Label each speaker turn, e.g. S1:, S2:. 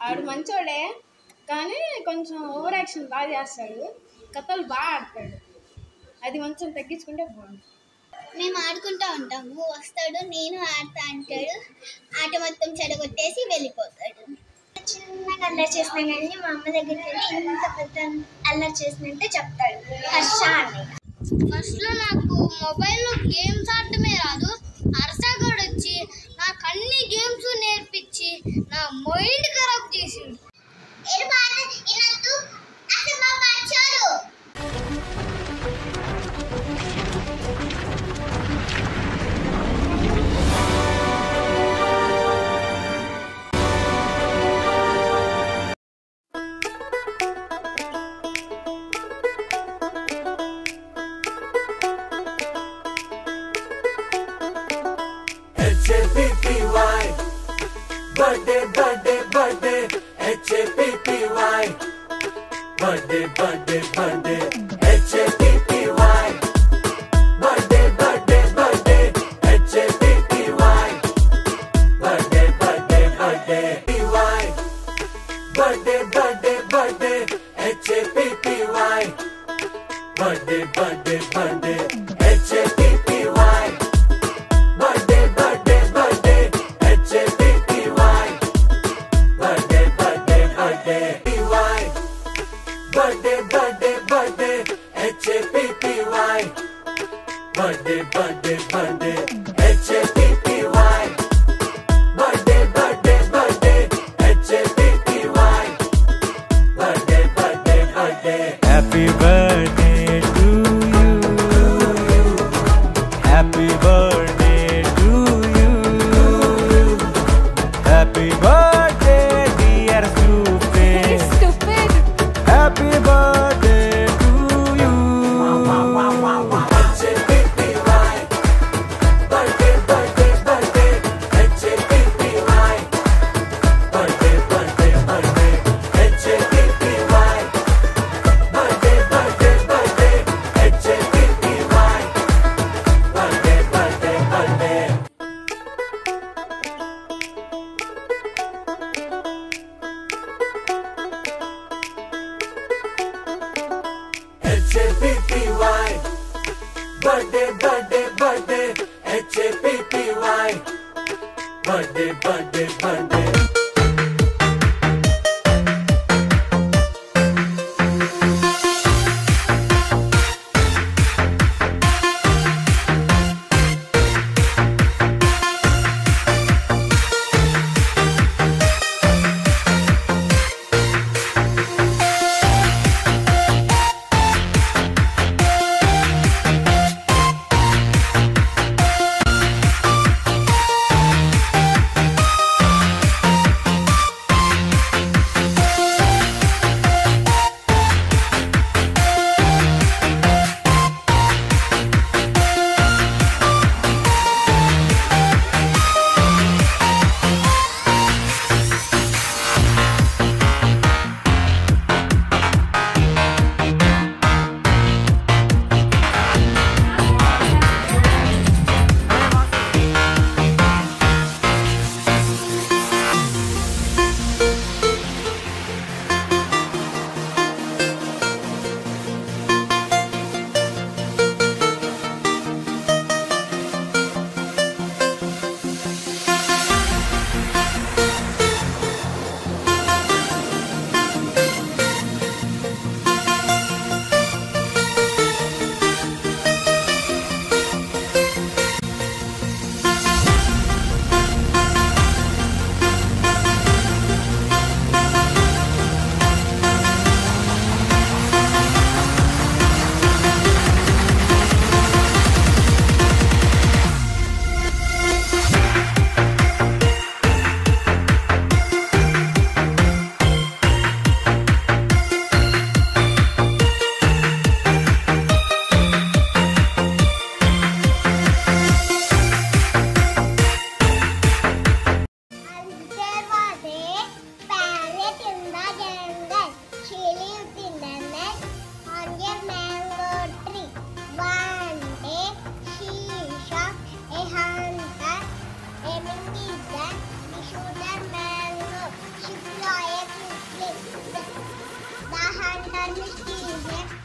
S1: ఆడు మంచోడే కానీ కొంచెం ఓవర్ యాక్షన్ బాగా చేస్తాడు. కథలు బాగా ఆడతాడు. అది కొంచెం తగ్గించుకుంటే బాగుంది
S2: మేము ఆడుకుంటా ఉంటాము వస్తాడు నేను ఆడతా అంటాడు. ఆట మొత్తం చెడగొట్టేసి వెళ్ళిపోతాడు. చిన్నగా అల్లరి చేసినా కానీ మా అమ్మ దగ్గరికి వెళ్ళి ఇంత పెద్ద అల్లరి చేసినట్టే చెప్తాడు. హర్ష అని. ఫస్ట్లో నాకు మొబైల్లో గేమ్స్ ఆడటమే రాదు. హర్షగాడు వచ్చి నాకు అన్ని గేమ్స్ నేర్పించి నా mind
S3: Association. birthday, birthday. Birthday, birthday, birthday H-A-P-P-Y Birthday, birthday, birthday, H-A-P-P-Y. Birthday, birthday, birthday, P-Y. Birthday, birthday, birthday, H-A-P-P-Y. Birthday, birthday, birthday, H-A-P-P-Y. Birthday, birthday, birthday, H-A-P-P-Y. Birthday, birthday, birthday. Happy birthday Birthday, birthday, birthday, H-A-P-P-Y. Birthday, birthday, birthday. Anne
S4: Steve.